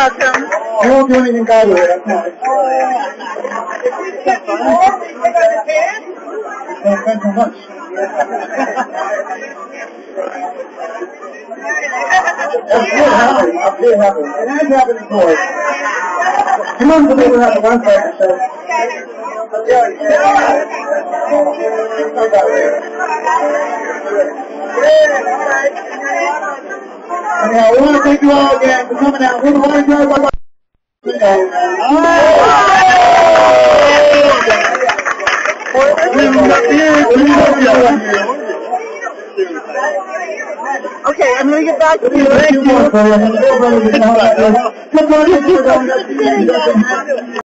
welcome. I won't do anything bad with it, I promise. Well, so much. I'm still happy. I'm still happy. It has happened before. Come on, believe we have to run practice, so. Anyhow, we want to thank you all again for coming out. We're want to go. Okay, I'm gonna get back to you. Thank you.